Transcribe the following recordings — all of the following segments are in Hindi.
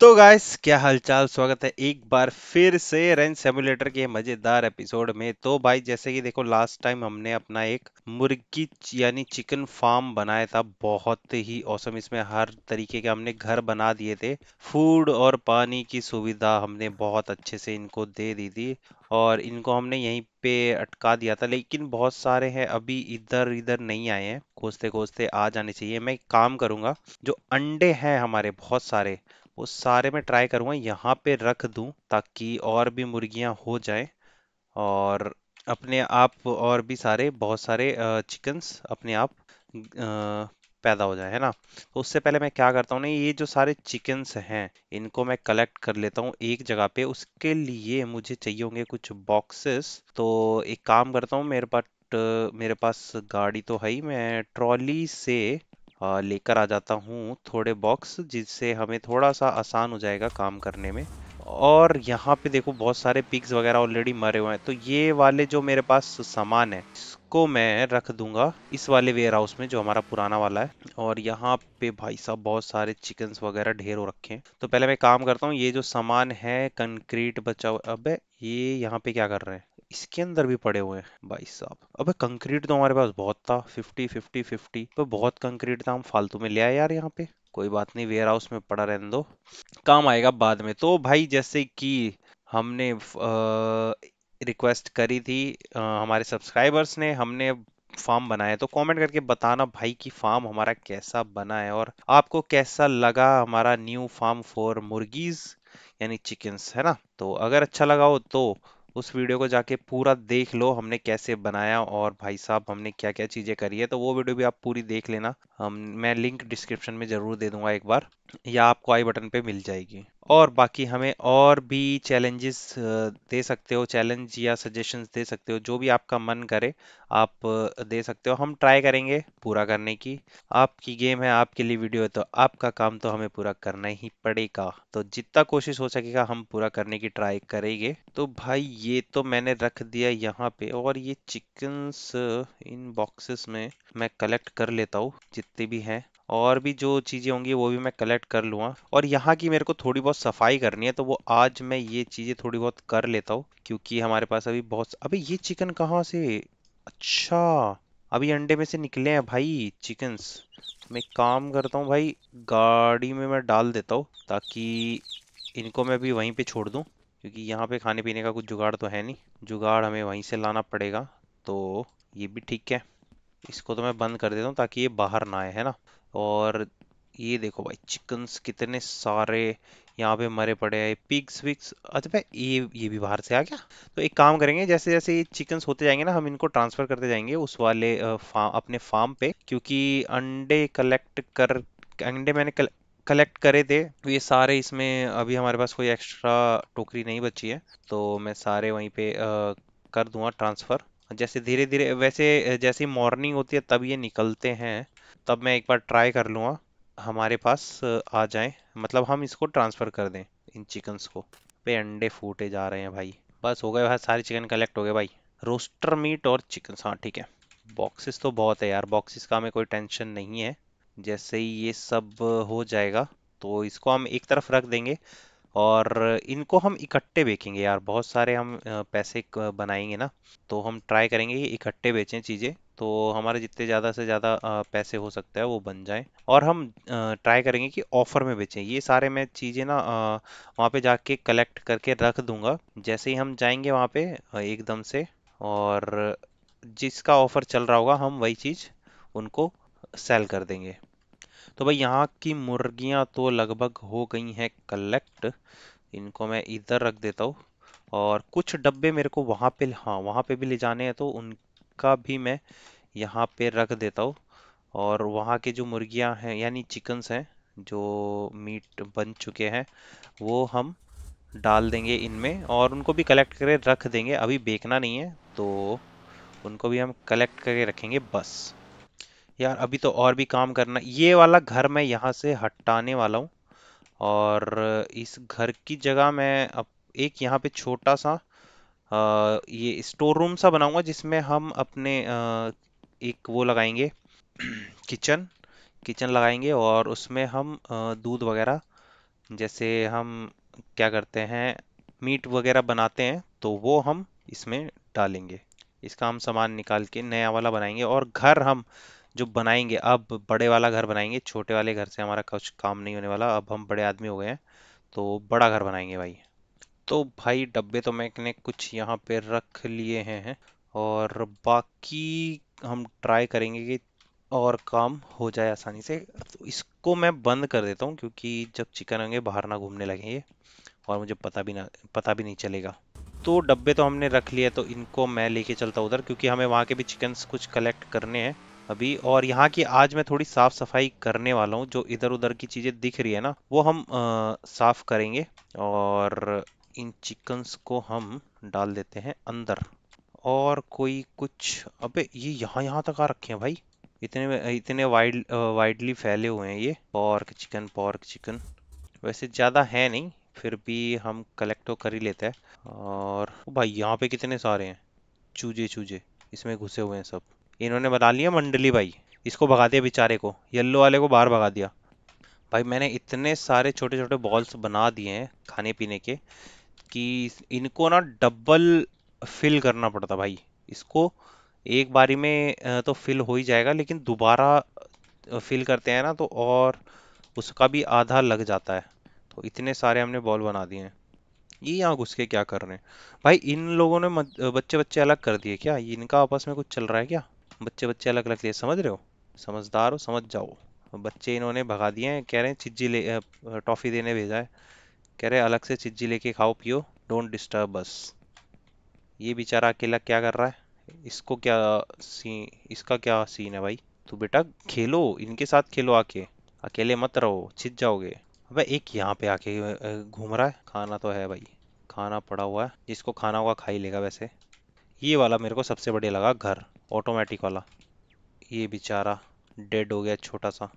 तो गाइस क्या हालचाल? स्वागत है एक बार फिर से रेंज सिमुलेटर के मज़ेदार एपिसोड में। तो भाई, जैसे कि देखो लास्ट टाइम हमने अपना एक मुर्गी यानी चिकन फार्म बनाया था। बहुत ही औसम इसमें हर तरीके के हमने घर बना दिए थे। फ़ूड और पानी की सुविधा हमने बहुत अच्छे से इनको दे दी थी और इनको हमने यहीं पे अटका दिया था। लेकिन बहुत सारे हैं, अभी इधर इधर नहीं आए हैं। खोजते खोजते आ जाने चाहिए। मैं काम करूँगा, जो अंडे हैं हमारे, बहुत सारे वो सारे मैं ट्राई करूँगा, यहाँ पे रख दूँ ताकि और भी मुर्गियाँ हो जाएँ और अपने आप और भी सारे, बहुत सारे चिकन्स अपने आप पैदा हो जाए, है ना? तो उससे पहले मैं क्या करता हूँ ना, ये जो सारे चिकन्स हैं, इनको मैं कलेक्ट कर लेता हूँ एक जगह पे। उसके लिए मुझे चाहिए होंगे कुछ बॉक्सेस तो एक काम करता हूँ, मेरे पास मेरे पास गाड़ी तो है ही, मैं ट्रॉली से लेकर आ जाता हूँ थोड़े बॉक्स जिससे हमें थोड़ा सा आसान हो जाएगा काम करने में। और यहाँ पे देखो बहुत सारे पिक्स वगैरह ऑलरेडी मरे हुए हैं। तो ये वाले जो मेरे पास सामान है, इसको मैं रख दूँगा इस वाले वेयर हाउस में जो हमारा पुराना वाला है। और यहाँ पे भाई साहब बहुत सारे चिकन्स वगैरह ढेर हो रखे हैं। तो पहले मैं काम करता हूँ। ये जो सामान है कंक्रीट बचा हुआ, अबे ये यहाँ पे क्या कर रहे हैं? इसके अंदर भी पड़े हुए हैं। भाई साहब अबे कंक्रीट तो हमारे पास बहुत था फिफ्टी फिफ्टी फिफ्टी तो बहुत कंक्रीट था हम फालतू में ले आए यार यहाँ पे। कोई बात नहीं वेयर हाउस में पड़ा रहने दो। काम आएगा बाद में। तो भाई जैसे कि हमने रिक्वेस्ट करी थी अ, हमारे सब्सक्राइबर्स ने हमने फार्म बनाया तो कमेंट करके बताना भाई कि फार्म हमारा कैसा बना है और आपको कैसा लगा हमारा न्यू फार्म फॉर मुर्गीज यानी चिकन्स है ना? तो अगर अच्छा लगा हो तो उस वीडियो को जाके पूरा देख लो, हमने कैसे बनाया और भाई साहब हमने क्या क्या चीज़ें करी है। तो वो वीडियो भी आप पूरी देख लेना। हम, मैं लिंक डिस्क्रिप्शन में ज़रूर दे दूँगा एक बार, या आपको आई बटन पे मिल जाएगी। और बाकी हमें और भी चैलेंजेस दे सकते हो चैलेंज या सजेशंस दे सकते हो, जो भी आपका मन करे, आप दे सकते हो। हम ट्राई करेंगे पूरा करने की। आपकी गेम है, आपके लिए वीडियो है तो आपका काम तो हमें पूरा करना ही पड़ेगा। तो जितना कोशिश हो सकेगा, हम पूरा करने की ट्राई करेंगे। तो भाई, ये तो मैंने रख दिया यहाँ पे, और ये चिकन्स इन बॉक्सेस में मैं कलेक्ट कर लेता हूँ, जितने भी हैं। और भी जो चीज़ें होंगी वो भी मैं कलेक्ट कर लूँगा। और यहाँ की मेरे को थोड़ी बहुत सफ़ाई करनी है तो वो आज मैं ये चीज़ें थोड़ी बहुत कर लेता हूँ, क्योंकि हमारे पास अभी बहुत अभी ये चिकन कहाँ से? अच्छा अभी अंडे में से निकले हैं भाई चिकन्स मैं काम करता हूँ भाई, गाड़ी में मैं डाल देता हूँ, ताकि इनको मैं भी वहीं पे छोड़ दूँ, क्योंकि यहाँ पे खाने पीने का कुछ जुगाड़ तो है नहीं। जुगाड़ हमें वहीं से लाना पड़ेगा तो ये भी ठीक है। इसको तो मैं बंद कर देता हूँ, ताकि ये बाहर ना आए, है ना? और ये देखो भाई चिकन्स कितने सारे यहाँ पे मरे पड़े हैं पिग्स विग्स अच्छा भाई ये ये भी बाहर से आ गया? तो एक काम करेंगे जैसे जैसे ये चिकन्स होते जाएँगे ना हम इनको ट्रांसफ़र करते जाएँगे उस वाले फार्म अपने फार्म पे क्योंकि अंडे कलेक्ट कर अंडे मैंने कल, कलेक्ट करे थे तो ये सारे इसमें अभी हमारे पास कोई एक्स्ट्रा टोकरी नहीं बची है तो मैं सारे वहीं पे अ, कर दूँगा ट्रांसफ़र जैसे धीरे धीरे वैसे जैसे मॉर्निंग होती है तब ये निकलते हैं। तब मैं एक बार ट्राई कर लूँगा। हमारे पास, आ जाए। मतलब हम इसको ट्रांसफ़र कर दें, इन चिकन्स को। पे अंडे फूटे जा रहे हैं भाई। बस हो गए भाई, सारे चिकन कलेक्ट हो गए भाई। रोस्टर मीट और चिकन हाँ ठीक है। बॉक्सेस तो बहुत है यार। बॉक्सेस का हमें कोई टेंशन नहीं है। जैसे ही ये सब हो जाएगा तो इसको हम एक तरफ़ रख देंगे और इनको हम इकट्ठे बेचेंगे यार। बहुत सारे हम पैसे बनाएँगे ना तो हम ट्राई करेंगे इकट्ठे बेचें चीज़ें। तो हमारे जितने ज़्यादा से ज़्यादा पैसे हो सकता है, वो बन जाएँ। और हम ट्राई करेंगे कि ऑफ़र में बेचें। ये सारे मैं चीज़ें ना वहाँ पे जाके कलेक्ट करके रख दूँगा। जैसे ही हम जाएँगे वहाँ पे एकदम से, और जिसका ऑफ़र चल रहा होगा, हम वही चीज़ उनको सेल कर देंगे। तो भाई, यहाँ की मुर्गियाँ तो लगभग हो गई हैं कलेक्ट। इनको मैं इधर रख देता हूँ। और कुछ डब्बे मेरे को वहाँ पे हाँ वहाँ पे भी ले जाने हैं तो उनका भी मैं यहाँ पे रख देता हूँ। और वहाँ के जो मुर्गियाँ हैं यानी चिकन्स हैं जो मीट बन चुके हैं वो हम डाल देंगे इनमें और उनको भी कलेक्ट करके रख देंगे। अभी बेचना नहीं है तो उनको भी हम कलेक्ट करके रखेंगे बस। यार अभी तो और भी काम करना ये वाला घर मैं यहाँ से हटाने वाला हूँ। और इस घर की जगह मैं अब एक यहाँ पे छोटा सा अ, ये स्टोर रूम सा बनाऊँगा जिसमें हम अपने एक वो लगाएँगे, किचन किचन लगाएँगे और उसमें हम दूध वगैरह, जैसे हम क्या करते हैं, मीट वगैरह बनाते हैं तो वो हम इसमें डालेंगे। इसका हम सामान निकाल के नया वाला बनाएँगे और घर हम जो बनाएँगे, अब बड़े वाला घर बनाएँगे, छोटे वाले घर से हमारा कुछ काम नहीं होने वाला, अब हम बड़े आदमी हो गए हैं तो बड़ा घर बनाएँगे भाई। तो भाई डब्बे तो मैंने कुछ यहाँ पे रख लिए हैं और बाकी हम ट्राई करेंगे कि और काम हो जाए आसानी से। तो इसको मैं बंद कर देता हूँ क्योंकि जब चिकन होंगे, बाहर ना घूमने लगेंगे और मुझे पता भी ना, पता भी नहीं चलेगा। तो डब्बे तो हमने रख लिए तो इनको मैं लेके चलता उधर क्योंकि हमें वहाँ के भी चिकन्स कुछ कलेक्ट करने हैं अभी। और यहाँ की आज मैं थोड़ी साफ़ सफ़ाई करने वाला हूँ, जो इधर उधर की चीज़ें दिख रही है ना, वो हम साफ़ करेंगे। और इन चिकन्स को हम डाल देते हैं अंदर। और कोई कुछ, अबे ये यहाँ यहाँ तक आ रखे हैं भाई। इतने इतने वाइड वाइडली फैले हुए हैं ये। पॉर्क चिकन पॉर्क चिकन वैसे ज़्यादा है नहीं, फिर भी हम कलेक्ट तो कर ही लेते हैं। और भाई, यहाँ पे कितने सारे हैं? चूजे चूजे। इसमें घुसे हुए हैं सब। इन्होंने बना लिया मंडली भाई। इसको भगा दिया बेचारे को। येल्लो वाले को बाहर भगा दिया। भाई, मैंने इतने सारे छोटे छोटे बॉल्स बना दिए हैं खाने पीने के कि इनको ना डबल फिल करना पड़ता भाई। इसको एक बारी में तो फिल हो ही जाएगा, लेकिन दोबारा फिल करते हैं ना तो और उसका भी आधा लग जाता है। तो इतने सारे हमने बॉल बना दिए हैं। ये यहाँ घुस के क्या कर रहे हैं? भाई, इन लोगों ने मत- बच्चे बच्चे अलग कर दिए क्या? इनका आपस में कुछ चल रहा है क्या? बच्चे बच्चे अलग अलग दिए समझ रहे हो? समझदार हो, समझ जाओ। बच्चे इन्होंने भगा दिए हैं। कह रहे हैं, चिज्जी ले टॉफी देने भेजा है। कह रहे अलग से चिज्जी लेके खाओ, पियो। डोंट डिस्टर्ब अस ये बेचारा अकेला क्या कर रहा है? इसको क्या सीन इसका क्या सीन है भाई? तो बेटा खेलो, इनके साथ खेलो आके। अकेले मत रहो छिद जाओगे। अबे, एक यहाँ पे आके घूम रहा है। खाना तो है भाई। खाना पड़ा हुआ है। जिसको खाना होगा खा ही लेगा वैसे। ये वाला मेरे को सबसे बढ़िया लगा, घर। ऑटोमेटिक वाला। ये बेचारा डेड हो गया छोटा सा।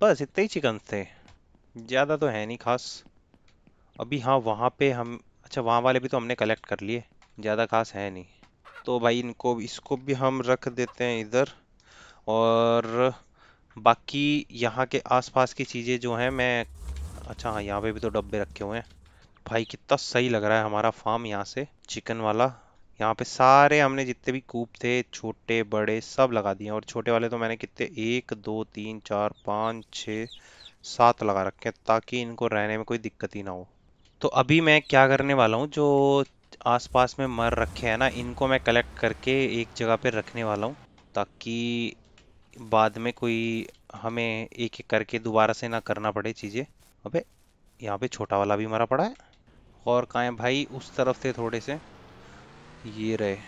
बस इतने ही चिकन थे। ज़्यादा तो है नहीं खास। अभी हाँ वहाँ पे हम अच्छा वहाँ वाले भी तो हमने कलेक्ट कर लिए। ज़्यादा खास है नहीं। तो भाई इनको, इसको भी हम रख देते हैं इधर। और बाकी यहाँ के आसपास की चीज़ें जो हैं, मैं अच्छा हाँ यहाँ पे भी तो डब्बे रखे हुए हैं। भाई कितना सही लग रहा है हमारा फार्म यहाँ से चिकन वाला। यहाँ पे सारे हमने जितने भी कूप थे, छोटे, बड़े, सब लगा दिए और छोटे वाले तो मैंने कितने, एक, दो, तीन, चार, पाँच, छः, सात लगा रखे हैं, ताकि इनको रहने में कोई दिक्कत ही ना हो। तो अभी मैं क्या करने वाला हूँ, जो आसपास में मर रखे हैं ना, इनको मैं कलेक्ट करके एक जगह पे रखने वाला हूँ, ताकि बाद में कोई हमें एक एक करके दोबारा से ना करना पड़े चीज़ें। अबे, यहाँ पे छोटा वाला भी मरा पड़ा है। और कहाँ है भाई? उस तरफ़ से थोड़े से। ये रहे।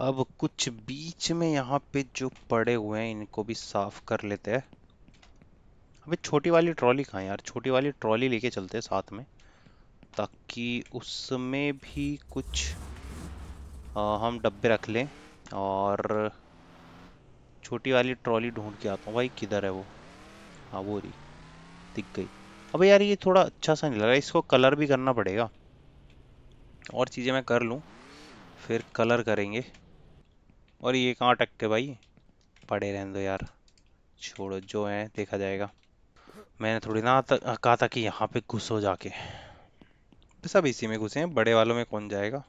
अब कुछ बीच में यहाँ पे जो पड़े हुए हैं, इनको भी साफ़ कर लेते हैं। अबे, छोटी वाली ट्रॉली कहाँ यार? छोटी वाली ट्रॉली लेके चलते हैं साथ में। ताकि उसमें भी कुछ अ, हम डब्बे रख लें और छोटी वाली ट्रॉली ढूंढ के आता हूँ। भाई किधर है वो? हाँ वो रही दिख गई। अबे यार ये थोड़ा अच्छा सा नहीं लग रहा इसको कलर भी करना पड़ेगा। और चीज़ें मैं कर लूँ फिर कलर करेंगे। और ये कहाँ अटक के भाई? पड़े रहने दो यार छोड़ो जो है देखा जाएगा। मैंने थोड़ी ना कहा था कि यहाँ पे घुसो जाके। सब इसी में घुसे हैं, बड़े वालों में कौन जाएगा?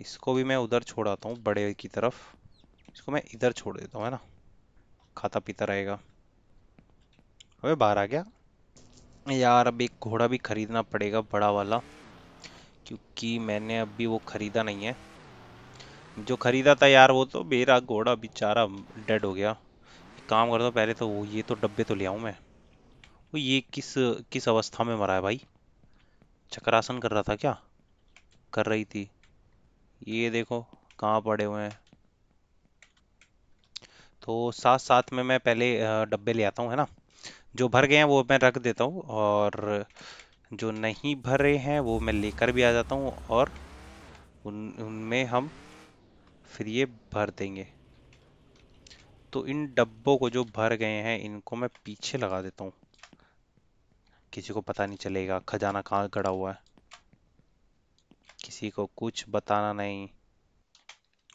इसको भी मैं उधर छोड़ाता हूँ, बड़े की तरफ़। इसको मैं इधर छोड़ देता हूँ, है ना? खाता पीता रहेगा। अबे, बाहर आ गया? यार, अब एक घोड़ा भी खरीदना पड़ेगा, बड़ा वाला। क्योंकि मैंने अभी वो खरीदा नहीं है। जो खरीदा था यार, वो तो मेरा घोड़ा बेचारा डेड हो गया। काम करता हूँ, पहले तो वो, ये तो डब्बे तो ले आऊँ मैं। वो ये किस किस अवस्था में मरा है भाई? चक्रासन कर रहा था क्या? कर रही थी। ये देखो कहाँ पड़े हुए हैं। तो साथ साथ में मैं पहले डब्बे ले आता हूँ, है ना? जो भर गए हैं वो मैं रख देता हूँ और जो नहीं भरे हैं वो मैं लेकर भी आ जाता हूँ और उन, उनमें हम फिर ये भर देंगे। तो इन डब्बों को जो भर गए हैं इनको मैं पीछे लगा देता हूँ। किसी को पता नहीं चलेगा, खजाना कहाँ गड़ा हुआ है। किसी को कुछ बताना नहीं।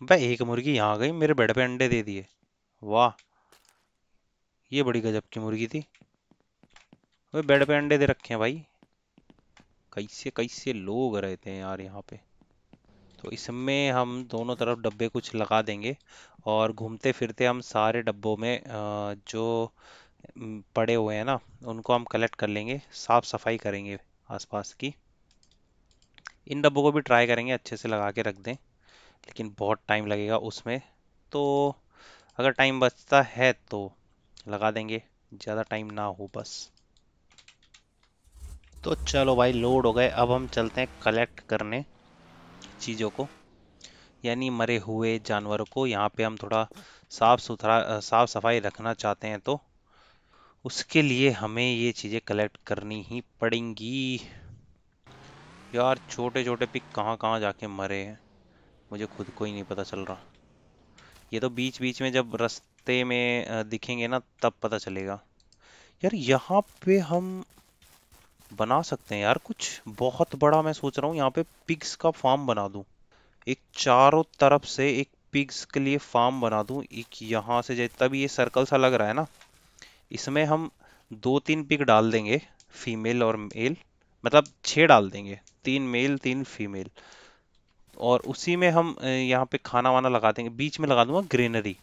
भाई एक मुर्गी यहाँ गई, मेरे बेड पे अंडे दे दिए। वाह, ये बड़ी गजब की मुर्गी थी। वे बेड पे अंडे दे रखे हैं भाई। कैसे कैसे लोग रहते हैं यार यहाँ पे। तो इसमें हम दोनों तरफ़ डब्बे कुछ लगा देंगे और घूमते फिरते हम सारे डब्बों में जो पड़े हुए हैं ना, उनको हम कलेक्ट कर लेंगे, साफ़ सफ़ाई करेंगे आसपास की। इन डब्बों को भी ट्राई करेंगे, अच्छे से लगा के रख दें, लेकिन बहुत टाइम लगेगा उसमें। तो अगर टाइम बचता है तो लगा देंगे, ज़्यादा टाइम ना हो बस। तो चलो भाई लोड हो गए। अब हम चलते हैं कलेक्ट करने चीज़ों को। यानी मरे हुए जानवरों को, यहाँ पे हम थोड़ा साफ़ सुथरा साफ़ सफ़ाई रखना चाहते हैं तो। उसके लिए हमें ये चीज़ें कलेक्ट करनी ही पड़ेंगी। यार छोटे छोटे पिक कहाँ कहाँ जाके मरे हैं? मुझे खुद को ही नहीं पता चल रहा। ये तो बीच बीच में जब रास्ते में दिखेंगे ना, तब पता चलेगा। यार, यहाँ पे हम बना सकते हैं यार कुछ। बहुत बड़ा मैं सोच रहा हूँ यहाँ पे पिग्स का फार्म बना दूँ। एक चारों तरफ़ से एक पिग्स के लिए फार्म बना दूँ। एक यहाँ से भी ये सर्कल सा लग रहा है ना इसमें हम दो तीन पिक डाल देंगे फीमेल और मेल मतलब छः डाल देंगे तीन मेल तीन फीमेल और उसी में हम यहाँ पे खाना वाना लगा देंगे बीच में लगा दूँगा ग्रीनरी।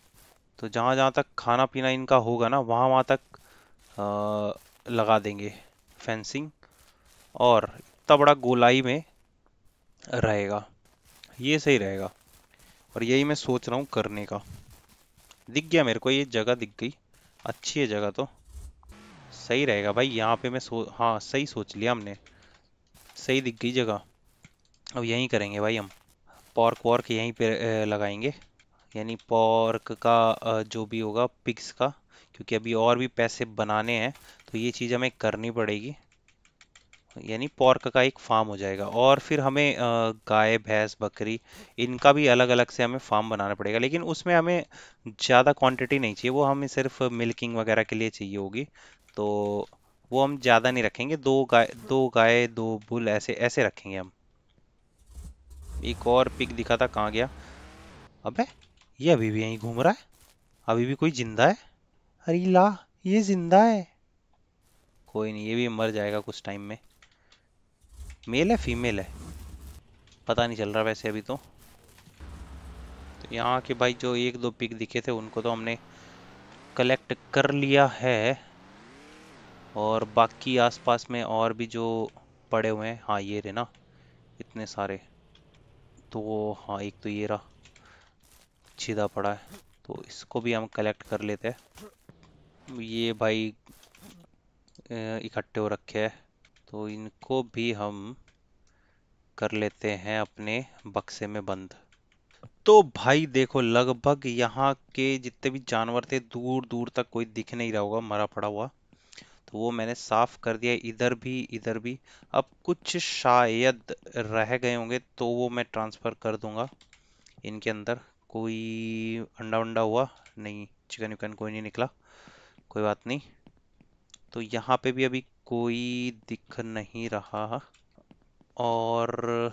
तो जहाँ जहाँ तक खाना पीना इनका होगा ना वहाँ वहाँ तक अ, लगा देंगे फेंसिंग और इतना बड़ा गोलाई में रहेगा ये सही रहेगा। और यही मैं सोच रहा हूँ करने का। दिख गया मेरे को ये जगह दिख गई। अच्छी है जगह तो। सही रहेगा भाई, यहाँ पे मैं सो हाँ सही सोच लिया हमने। सही दिख गई जगह। अब यहीं करेंगे भाई हम। पॉर्क वॉर्क यहीं पे लगाएँगे। यानी पॉर्क का जो भी होगा पिक्स का, क्योंकि अभी और भी पैसे बनाने हैं तो ये चीज़ हमें करनी पड़ेगी। यानी पॉर्क का एक फार्म हो जाएगा। और फिर हमें गाय, भैंस, बकरी, इनका भी अलग अलग से हमें फार्म बनाना पड़ेगा। लेकिन उसमें हमें ज़्यादा क्वांटिटी नहीं चाहिए, वो हमें सिर्फ़ मिल्किंग वगैरह के लिए चाहिए होगी। तो वो हम ज़्यादा नहीं रखेंगे, दो गाय दो गाय, दो बुल ऐसे ऐसे रखेंगे हम। एक और पिक दिखा था कहाँ गया? अबे, ये अभी भी यहीं घूम रहा है? अभी भी कोई ज़िंदा है? अरे ला, ये ज़िंदा है। कोई नहीं, ये भी मर जाएगा कुछ टाइम में। मेल है फीमेल है? पता नहीं चल रहा वैसे अभी तो। तो यहाँ के भाई जो एक दो पिक दिखे थे, उनको तो हमने कलेक्ट कर लिया है। और बाकी आसपास में और भी जो पड़े हुए हैं हाँ ये रहे ना, इतने सारे। तो हाँ एक तो ये रहा सीधा पड़ा है। तो इसको भी हम कलेक्ट कर लेते हैं। ये भाई इकट्ठे हो रखे हैं। तो इनको भी हम कर लेते हैं अपने बक्से में बंद। तो भाई देखो, लगभग यहाँ के जितने भी जानवर थे दूर दूर तक कोई दिख नहीं रहा होगा, मरा पड़ा हुआ। तो वो मैंने साफ़ कर दिया, इधर भी इधर भी। अब कुछ शायद रह गए होंगे तो वो मैं ट्रांसफ़र कर दूँगा। इनके अंदर कोई अंडा वंडा हुआ? नहीं चिकन विकन कोई नहीं निकला। कोई बात नहीं। तो यहाँ पे भी अभी कोई दिख नहीं रहा। और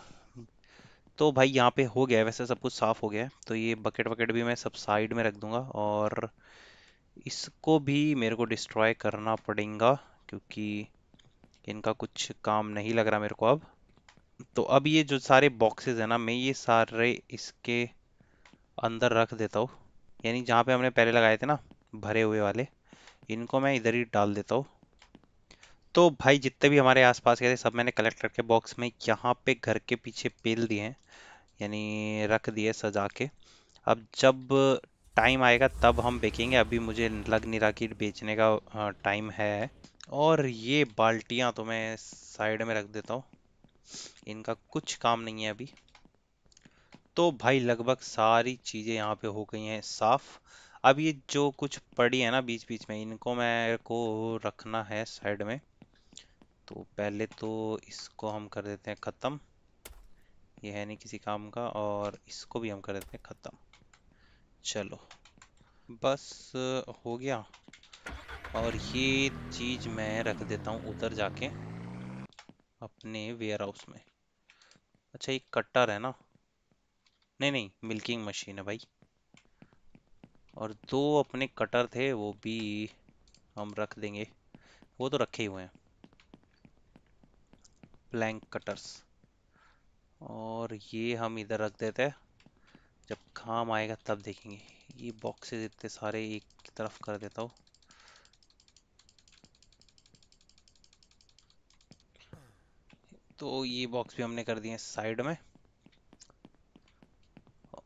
तो भाई यहाँ पे हो गया है, वैसे सब कुछ साफ़ हो गया है। तो ये बकेट वकेट भी मैं सब साइड में रख दूँगा और इसको भी मेरे को डिस्ट्रॉय करना पड़ेगा क्योंकि इनका कुछ काम नहीं लग रहा मेरे को अब। तो अब ये जो सारे बॉक्सेस है ना, मैं ये सारे इसके अंदर रख देता हूँ। यानी जहाँ पे हमने पहले लगाए थे ना, भरे हुए वाले, इनको मैं इधर ही डाल देता हूँ। तो भाई जितने भी हमारे आसपास के थे, सब मैंने कलेक्ट करके बॉक्स में यहाँ पे घर के पीछे पेल दिए हैं, यानी रख दिए सजा के। अब जब टाइम आएगा, तब हम बेचेंगे अभी मुझे लग नहीं रहा कि बेचने का टाइम है। और ये बाल्टियाँ तो मैं साइड में रख देता हूँ। इनका कुछ काम नहीं है अभी। तो भाई लगभग सारी चीज़ें यहाँ पे हो गई हैं साफ़। अब ये जो कुछ पड़ी है ना बीच बीच में, इनको मेरे को रखना है साइड में। तो पहले तो इसको हम कर देते हैं ख़त्म। ये है नहीं किसी काम का, और इसको भी हम कर देते हैं ख़त्म। चलो, बस हो गया। और ये चीज़ मैं रख देता हूँ उधर जाके, अपने वेयर हाउस में। अच्छा ये कट्टर है ना? नहीं नहीं मिल्किंग मशीन है भाई। और दो अपने कटर थे, वो भी हम रख देंगे। वो तो रखे ही हुए हैं। प्लैंक कटर्स और ये हम इधर रख देते हैं। जब काम आएगा तब देखेंगे। ये बॉक्सेस इतने सारे एक तरफ़ कर देता हूँ। तो ये बॉक्स भी हमने कर दिए साइड में।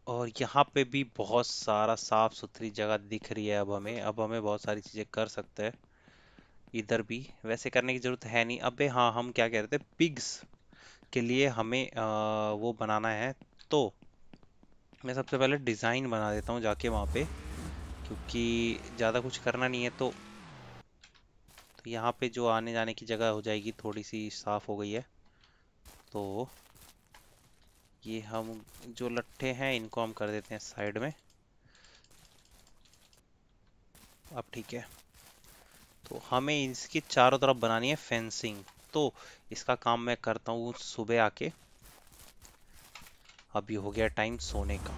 और यहाँ पे भी बहुत सारा साफ़ सुथरी जगह दिख रही है अब हमें। अब हमें बहुत सारी चीज़ें कर सकते हैं। इधर भी वैसे करने की ज़रूरत है नहीं। अबे हाँ हम क्या कह रहे थे? पिग्स के लिए हमें आ, वो बनाना है। तो मैं सबसे पहले डिज़ाइन बना देता हूँ जाके वहाँ पे क्योंकि ज़्यादा कुछ करना नहीं है तो तो यहाँ पे जो आने जाने की जगह हो जाएगी थोड़ी सी साफ़ हो गई है। तो ये हम जो लट्ठे हैं इनको हम कर देते हैं साइड में। अब ठीक है। तो हमें इसकी चारों तरफ़ बनानी है फेंसिंग तो इसका काम मैं करता हूँ सुबह आके। अभी हो गया टाइम सोने का।